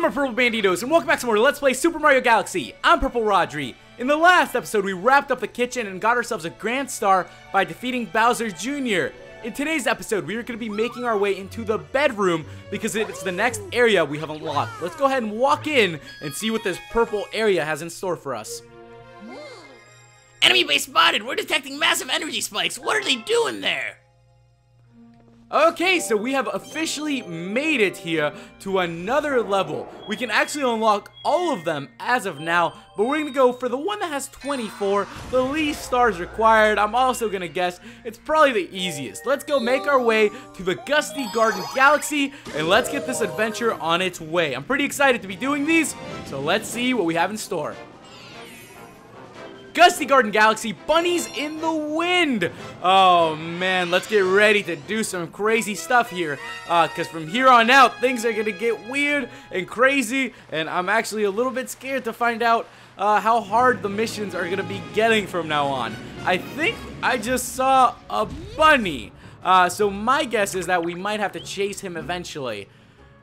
there my Purple Banditos, and welcome back to more Let's Play Super Mario Galaxy. I'm Purple Rodri. In the last episode, we wrapped up the kitchen and got ourselves a Grand Star by defeating Bowser Jr. In today's episode, we are going to be making our way into the bedroom because it's the next area we have unlocked. Let's go ahead and walk in and see what this purple area has in store for us. Enemy base spotted! We're detecting massive energy spikes! What are they doing there? Okay, so we have officially made it here to another level. We can actually unlock all of them as of now, but we're to go for the one that has 24, the least stars required. I'm also to guess it's probably the easiest. Let's go make our way to the Gusty Garden Galaxy, and let's get this adventure on its way. I'm pretty excited to be doing these, so let's see what we have in store. Gusty Garden Galaxy, Bunnies in the Wind. Oh, man, let's get ready to do some crazy stuff here. Because uh, from here on out, things are to get weird and crazy. And I'm actually a little bit scared to find out uh, how hard the missions are to be getting from now on. I think I just saw a bunny. Uh, so my guess is that we might have to chase him eventually.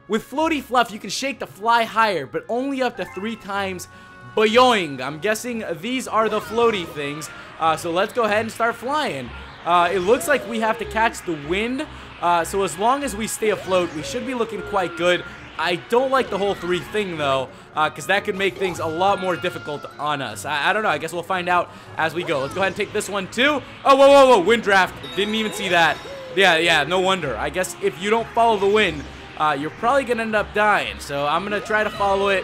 With Floaty Fluff, you can shake the fly higher, but only up to three times Boyoing. I'm guessing these are the floaty things. Uh, so let's go ahead and start flying. Uh, it looks like we have to catch the wind. Uh, so as long as we stay afloat, we should be looking quite good. I don't like the whole three thing though, because uh, that could make things a lot more difficult on us. I, I, don't know. I guess we'll find out as we go. Let's go ahead and take this one too. Oh, whoa, whoa, whoa. Wind draft. Didn't even see that. Yeah, yeah, no wonder. I guess if you don't follow the wind, uh, you're probably going to end up dying. So I'm going to try to follow it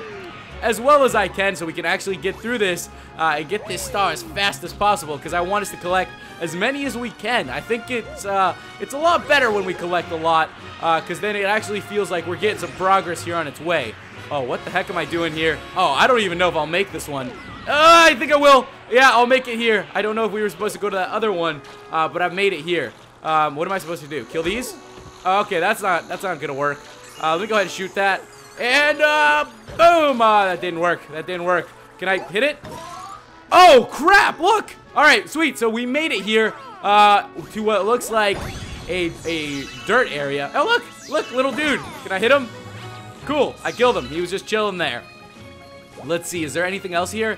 as well as I can so we can actually get through this uh, and get this star as fast as possible because I want us to collect as many as we can. I think it's uh, it's a lot better when we collect a lot because uh, then it actually feels like we're getting some progress here on its way. Oh, what the heck am I doing here? Oh, I don't even know if I'll make this one. Uh, I think I will. Yeah, I'll make it here. I don't know if we were supposed to go to that other one, uh, but I've made it here. Um, what am I supposed to do? Kill these? Okay, that's not that's not gonna work. Uh, let me go ahead and shoot that. And, uh, boom! Uh, that didn't work. That didn't work. Can I hit it? Oh, crap! Look! Alright, sweet. So we made it here, uh, to what looks like a, a dirt area. Oh, look! Look, little dude. Can I hit him? Cool. I killed him. He was just chilling there. Let's see. Is there anything else here?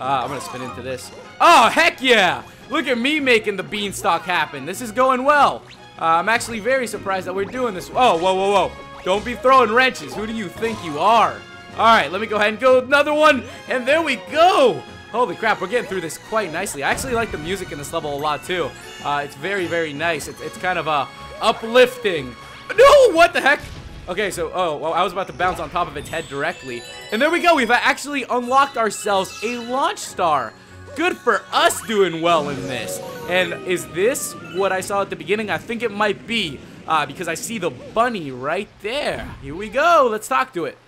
Uh, I'm gonna spin into this. Oh, heck yeah! Look at me making the beanstalk happen. This is going well. Uh, I'm actually very surprised that we're doing this. Oh, whoa, whoa, whoa. Don't be throwing wrenches. Who do you think you are? All right, let me go ahead and go another one. And there we go. Holy crap, we're getting through this quite nicely. I actually like the music in this level a lot, too. Uh, it's very, very nice. It's, it's kind of uh, uplifting. No, what the heck? Okay, so, oh, well, I was about to bounce on top of its head directly. And there we go. We've actually unlocked ourselves a launch star. Good for us doing well in this. And is this what I saw at the beginning? I think it might be uh, because I see the bunny right there. Here we go. Let's talk to it.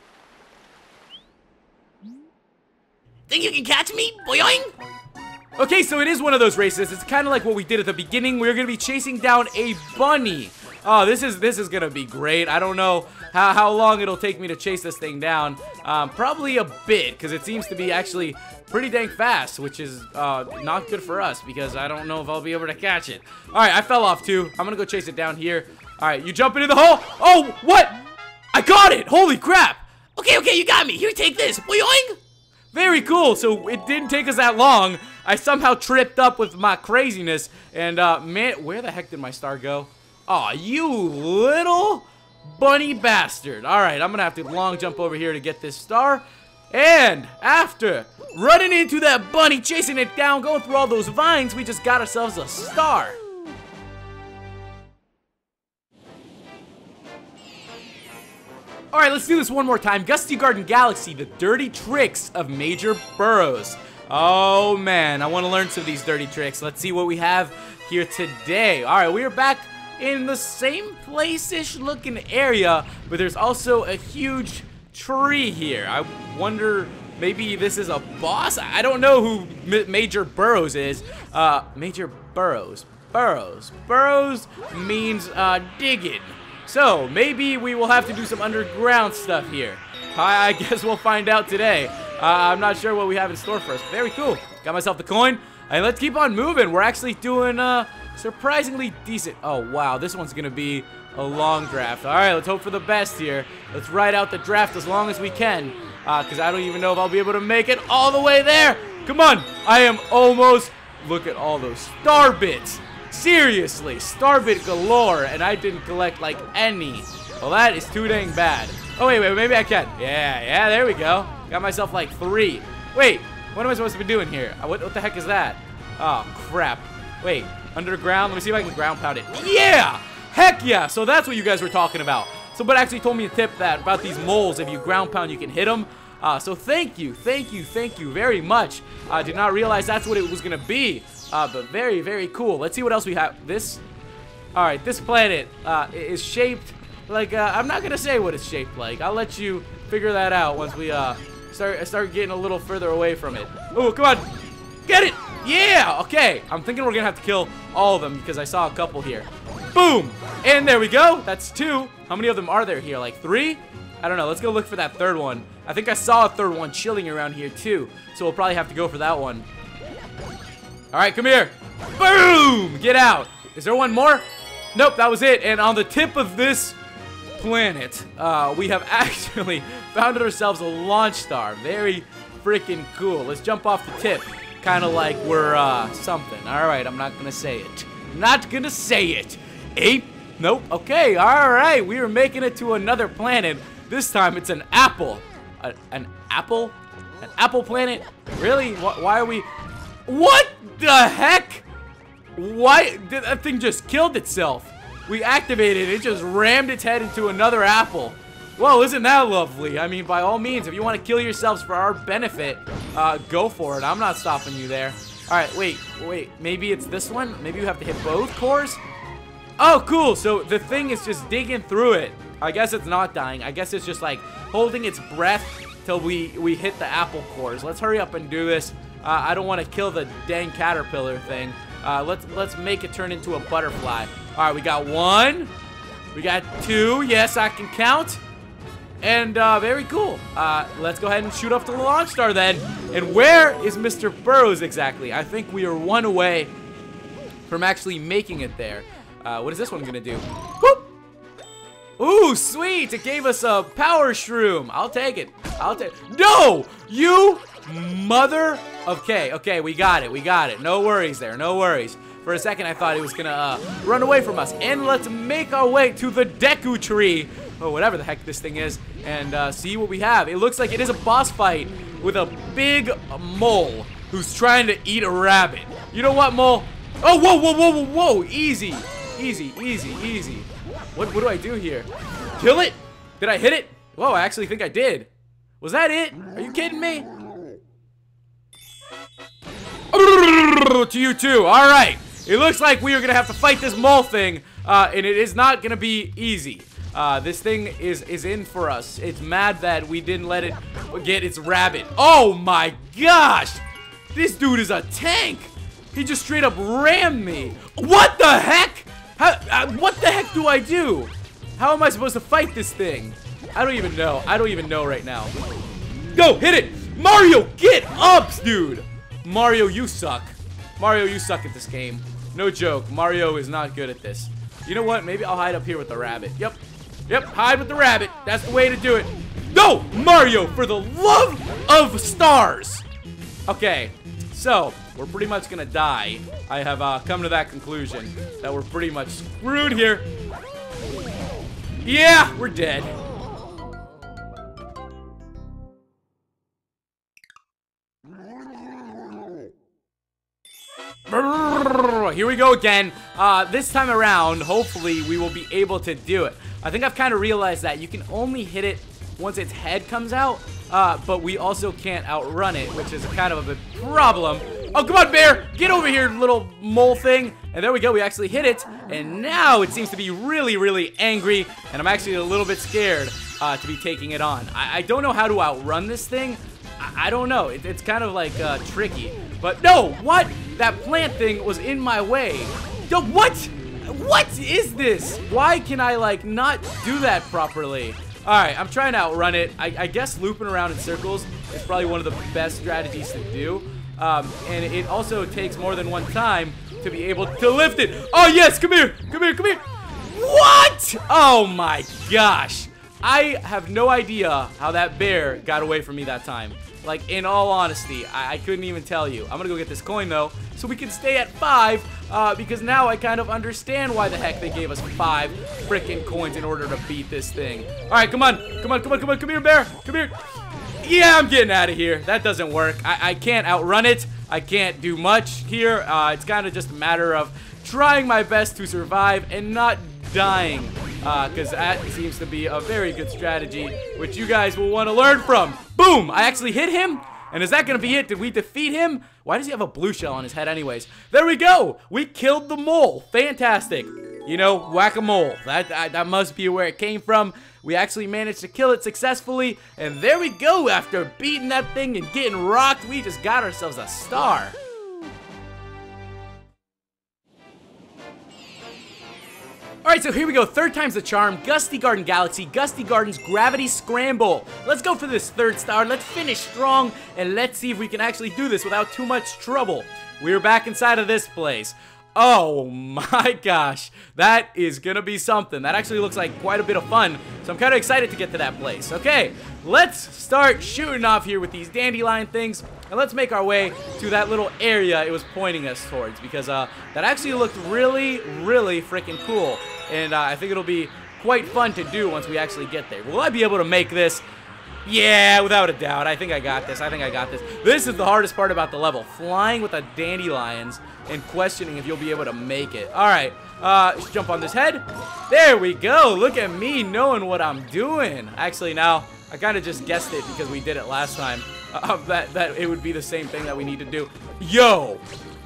Think you can catch me? Boing! Okay, so it is one of those races. It's kind of like what we did at the beginning. We're going to be chasing down a bunny. Oh, this is this is going to be great. I don't know how, how long it'll take me to chase this thing down. Um, probably a bit, because it seems to be actually pretty dang fast, which is uh, not good for us, because I don't know if I'll be able to catch it. All right, I fell off too. I'm going to go chase it down here. All right, you jump into the hole. Oh, what? I got it. Holy crap. Okay, okay, you got me. Here, take this. Boing. Very cool. So it didn't take us that long. I somehow tripped up with my craziness. And, uh, man, where the heck did my star go? Aw, oh, you little bunny bastard. All right, I'm going to have to long jump over here to get this star. And after running into that bunny, chasing it down, going through all those vines, we just got ourselves a star. Alright, let's do this one more time. Gusty Garden Galaxy, the dirty tricks of Major Burrows. Oh man, I want to learn some of these dirty tricks. Let's see what we have here today. Alright, we are back in the same place-ish looking area, but there's also a huge tree here. I wonder, maybe this is a boss? I don't know who M Major Burrows is. Uh, Major Burrows. Burrows. Burrows means uh, digging. So, maybe we will have to do some underground stuff here. I, I guess we'll find out today. Uh, I'm not sure what we have in store for us. Very cool. Got myself the coin. And let's keep on moving. We're actually doing uh, surprisingly decent. Oh, wow. This one's going to be a long draft. All right, let's hope for the best here. Let's ride out the draft as long as we can, because uh, I don't even know if I'll be able to make it all the way there. Come on, I am almost. Look at all those star bits. Seriously, Starbit galore, and I didn't collect like any. Well, that is too dang bad. Oh, wait, wait, maybe I can. Yeah, yeah, there we go. Got myself like three. Wait, what am I supposed to be doing here? Uh, what, what the heck is that? Oh, crap. Wait, underground? Let me see if I can ground pound it. Yeah! Heck yeah! So that's what you guys were talking about. Somebody actually told me a tip that about these moles, if you ground pound, you can hit them. Uh, so thank you, thank you, thank you very much. I did not realize that's what it was to be. Uh, but very, very cool. Let's see what else we have. This, all right, this planet uh, is shaped like, uh, I'm not to say what it's shaped like. I'll let you figure that out once we uh, start, start getting a little further away from it. Oh, come on. Get it. Yeah, okay. I'm thinking we're to have to kill all of them because I saw a couple here. Boom. And there we go. That's two. How many of them are there here? Like three? I don't know. Let's go look for that third one. I think I saw a third one chilling around here too. So we'll probably have to go for that one. All right, come here. Boom! Get out. Is there one more? Nope, that was it. And on the tip of this planet, uh, we have actually found ourselves a launch star. Very freaking cool. Let's jump off the tip. Kind of like we're uh, something. All right, I'm not going to say it. Not going to say it. Ape? Nope. Okay, all right. We are making it to another planet. This time it's an apple. A, an apple? An apple planet? Really? Wh why are we... What the heck? Why did that thing just killed itself? We activated it, it just rammed its head into another apple. Well, isn't that lovely? I mean, by all means, if you want to kill yourselves for our benefit, uh, go for it. I'm not stopping you there. All right, wait, wait. Maybe it's this one? Maybe you have to hit both cores? Oh, cool. So the thing is just digging through it. I guess it's not dying. I guess it's just like holding its breath till we, we hit the apple cores. Let's hurry up and do this. Uh, I don't want to kill the dang caterpillar thing. Uh, let's let's make it turn into a butterfly. All right, we got one. We got two. Yes, I can count. And uh, very cool. Uh, let's go ahead and shoot to the launch star then. And where is Mr. Burrows exactly? I think we are one away from actually making it there. Uh, what is this one gonna do? Ooh, sweet! It gave us a power shroom. I'll take it. I'll take. No, you Mother K. Okay, we got it. We got it. No worries there. No worries. For a second, I thought he was gonna uh, run away from us. And let's make our way to the Deku Tree, or whatever the heck this thing is, and uh, see what we have. It looks like it is a boss fight with a big mole who's trying to eat a rabbit. You know what, mole? Oh, whoa, whoa, whoa, whoa, whoa! Easy, easy, easy, easy. What, what do I do here? Kill it? Did I hit it? Whoa, I actually think I did. Was that it? Are you kidding me? to you too. All right. It looks like we are going to have to fight this mole thing, uh, and it is not going to be easy. Uh, this thing is, is in for us. It's mad that we didn't let it get its rabbit. Oh my gosh! This dude is a tank! He just straight up rammed me. What the heck? How, uh, what the heck do I do? How am I supposed to fight this thing? I don't even know. I don't even know right now. Go, hit it! Mario, get up, dude! Mario, you suck. Mario, you suck at this game. No joke. Mario is not good at this. You know what? Maybe I'll hide up here with the rabbit. Yep. Yep, hide with the rabbit. That's the way to do it. No! Mario, for the love of stars! Okay, so, we're pretty much gonna die. I have uh, come to that conclusion, that we're pretty much screwed here. Yeah, we're dead. Here we go again. Uh, this time around, hopefully, we will be able to do it. I think I've kind of realized that you can only hit it once its head comes out, uh, but we also can't outrun it, which is kind of a problem. Oh, come on, bear! Get over here, little mole thing! And there we go, we actually hit it, and now it seems to be really, really angry, and I'm actually a little bit scared uh, to be taking it on. I, I don't know how to outrun this thing. I, I don't know. It, it's kind of like uh, tricky. But no, what? That plant thing was in my way. Yo, what? What is this? Why can I, like, not do that properly? Alright, I'm trying to outrun it. I, I, guess looping around in circles is probably one of the best strategies to do. Um, and it also takes more than one time to be able to lift it. Oh, yes, come here. Come here, come here. What? Oh my gosh. I have no idea how that bear got away from me that time. Like, in all honesty, I, I couldn't even tell you. I'm gonna go get this coin, though, so we can stay at five, uh, because now I kind of understand why the heck they gave us five freaking coins in order to beat this thing. All right, come on. Come on, come on, come on. Come here, bear. Come here. Yeah, I'm getting out of here. That doesn't work. I, I can't outrun it. I can't do much here. Uh, it's kind of just a matter of trying my best to survive and not dying because uh, that seems to be a very good strategy, which you guys will want to learn from. Boom! I actually hit him. And is that going to be it? Did we defeat him? Why does he have a blue shell on his head anyways? There we go! We killed the mole. Fantastic. You know, whack-a-mole. That, that, that must be where it came from. We actually managed to kill it successfully. And there we go. After beating that thing and getting rocked, we just got ourselves a star. Alright, so here we go. Third time's the charm. Gusty Garden Galaxy. Gusty Garden's Gravity Scramble. Let's go for this third star. Let's finish strong, and let's see if we can actually do this without too much trouble. We're back inside of this place. Oh my gosh, that is gonna be something. That actually looks like quite a bit of fun, so I'm kind of excited to get to that place. Okay, let's start shooting off here with these dandelion things, and let's make our way to that little area it was pointing us towards, because uh, that actually looked really, really freaking cool, and uh, I think it'll be quite fun to do once we actually get there. Will I be able to make this? Yeah, without a doubt. I think I got this. I think I got this. This is the hardest part about the level. Flying with the dandelions and questioning if you'll be able to make it. All right. Uh, jump on this head. There we go. Look at me knowing what I'm doing. Actually, now, I kind of just guessed it because we did it last time. Uh, that, that it would be the same thing that we need to do. Yo!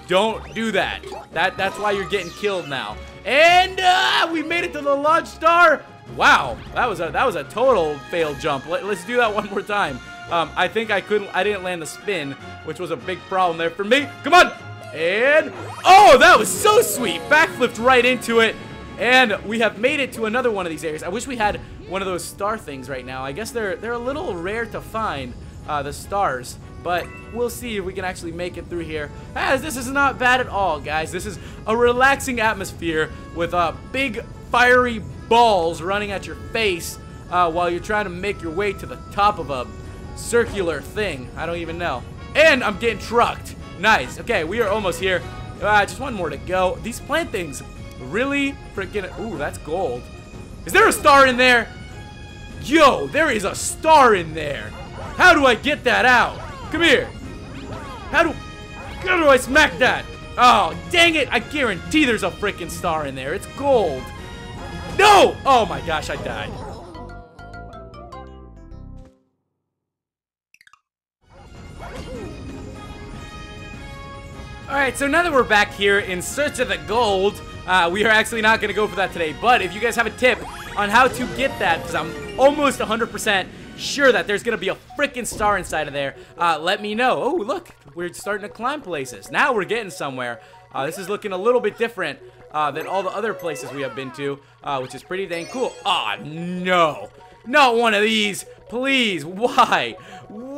Don't do that. That That's why you're getting killed now. And uh, we made it to the launch star. Wow, that was a that was a total fail jump. Let, us do that one more time. Um, I think I couldn't. I didn't land the spin, which was a big problem there for me. Come on, and oh, that was so sweet. Backflipped right into it, and we have made it to another one of these areas. I wish we had one of those star things right now. I guess they're they're a little rare to find. Uh, the stars, but we'll see if we can actually make it through here. As this is not bad at all, guys. This is a relaxing atmosphere with a big fiery balls running at your face uh, while you're trying to make your way to the top of a circular thing. I don't even know. And I'm getting trucked. Nice. Okay, we are almost here. Uh, just one more to go. These plant things really freaking... Ooh, that's gold. Is there a star in there? Yo, there is a star in there. How do I get that out? Come here. How do... How do I smack that? Oh, dang it. I guarantee there's a freaking star in there. It's gold. No! Oh my gosh, I died. Alright, so now that we're back here in search of the gold, uh, we are actually not going to go for that today. But if you guys have a tip on how to get that, because I'm almost 100% sure that there's going to be a freaking star inside of there, uh, let me know. Oh, look, we're starting to climb places. Now we're getting somewhere. Uh, this is looking a little bit different uh, than all the other places we have been to, uh, which is pretty dang cool. Ah, oh, no. Not one of these. Please. Why?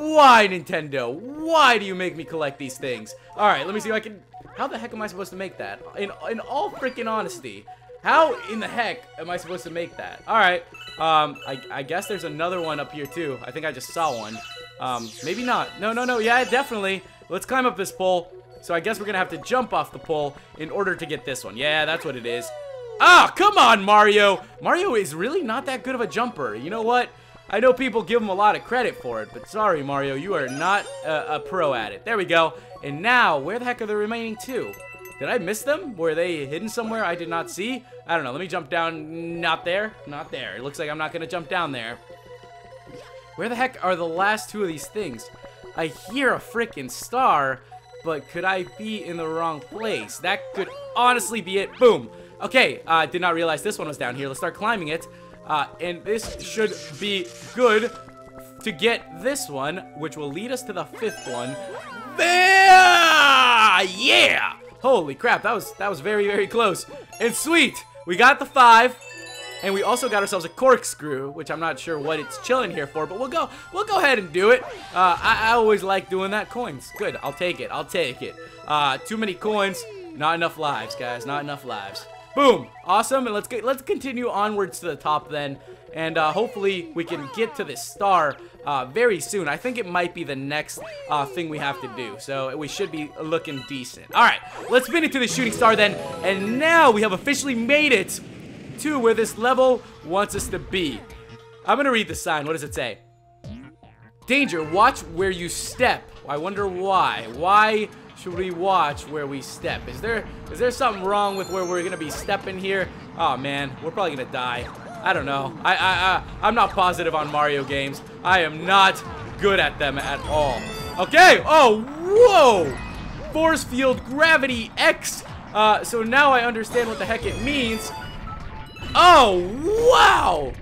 Why, Nintendo? Why do you make me collect these things? All right, let me see if I can... How the heck am I supposed to make that? In, in all freaking honesty, how in the heck am I supposed to make that? All right. Um, I, I guess there's another one up here, too. I think I just saw one. Um, maybe not. No, no, no. Yeah, definitely. Let's climb up this pole. So I guess we're gonna have to jump off the pole in order to get this one. Yeah, that's what it is. Ah, come on, Mario! Mario is really not that good of a jumper. You know what? I know people give him a lot of credit for it, but sorry, Mario, you are not a, a pro at it. There we go. And now, where the heck are the remaining two? Did I miss them? Were they hidden somewhere I did not see? I don't know. Let me jump down. Not there. Not there. It looks like I'm not going to jump down there. Where the heck are the last two of these things? I hear a freaking star, but could I be in the wrong place? That could honestly be it. Boom. Okay, I uh, did not realize this one was down here. Let's start climbing it. Uh, and this should be good to get this one, which will lead us to the fifth one. There! Yeah! Holy crap, that was that was very, very close. And sweet, we got the five. And we also got ourselves a corkscrew, which I'm not sure what it's chilling here for, but we'll go we'll go ahead and do it. Uh, I, I, always like doing that. Coins. Good. I'll take it. I'll take it. Uh, too many coins. Not enough lives, guys. Not enough lives. Boom. Awesome. And let's get let's continue onwards to the top then. And uh, hopefully we can get to this star uh, very soon. I think it might be the next uh, thing we have to do. So we should be looking decent. All right, let's spin into the shooting star then. And now we have officially made it to where this level wants us to be. I'm going to read the sign. What does it say? Danger, watch where you step. I wonder why. Why should we watch where we step? Is there is there something wrong with where we're gonna be stepping here? Oh man, we're probably gonna die. I don't know. I I, I I'm not positive on Mario games. I am not good at them at all. Okay. Oh, whoa! Force field gravity X. Uh, so now I understand what the heck it means. Oh, wow!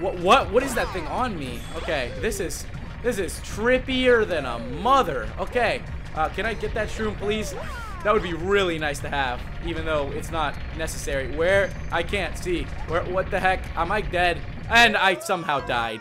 What what what is that thing on me? Okay, this is this is trippier than a mother. Okay, uh, can I get that shroom, please? That would be really nice to have, even though it's not necessary. Where? I can't see. Where? What the heck? Am I dead? And I somehow died.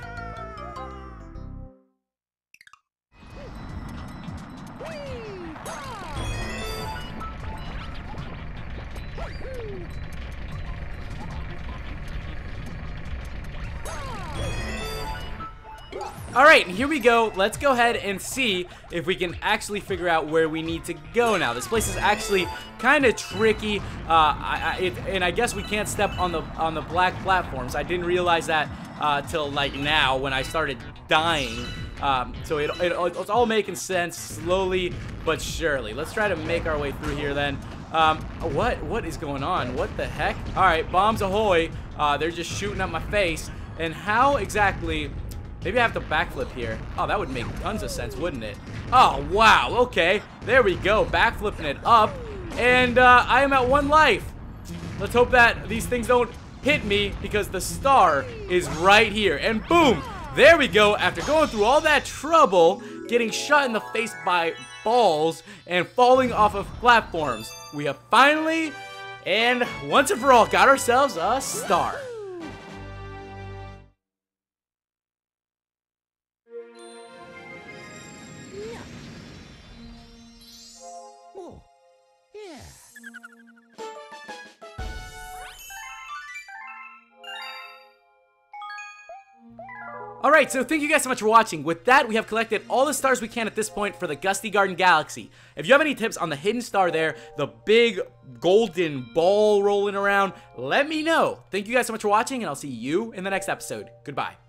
Alright, here we go. Let's go ahead and see if we can actually figure out where we need to go now. This place is actually kind of tricky, uh, I, I, it, and I guess we can't step on the on the black platforms. I didn't realize that uh, till like now when I started dying. Um, so it, it, it's all making sense slowly but surely. Let's try to make our way through here then. Um, what what is going on? What the heck? All right, bombs ahoy. Uh, they're just shooting at my face. And how exactly Maybe I have to backflip here. Oh, that would make tons of sense, wouldn't it? Oh, wow. Okay. There we go. Backflipping it up. And uh, I am at one life. Let's hope that these things don't hit me because the star is right here. And boom. There we go. After going through all that trouble, getting shot in the face by balls, and falling off of platforms, we have finally and once and for all got ourselves a star. Alright, so thank you guys so much for watching. With that, we have collected all the stars we can at this point for the Gusty Garden Galaxy. If you have any tips on the hidden star there, the big golden ball rolling around, let me know. Thank you guys so much for watching, and I'll see you in the next episode. Goodbye.